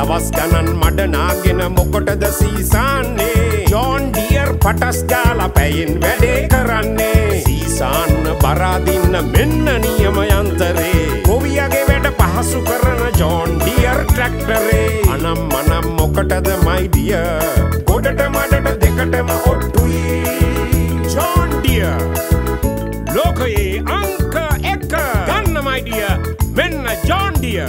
දවස් ගණන් මඩනාගෙන මොකොටද සීසාන්නේ? John dear පටස් ගාල පැයින් වැඩේ කරන්නේ. සීසාන්න බරාදින්න මෙන්න නියම යන්තරේ. ගොවියගේ වැඩ පහසු කරන ජෝන් ඩියර් ට්‍රක්ටරේ. අනම් මනම් මොකටද මයිඩිය ගොඩට මඩට දෙකටම ඔට්ටුයි. ජෝන්ඩිය ලෝකයේ අංක එක. ගන්න මයිඩිය මෙන්න ජෝන්ඩිය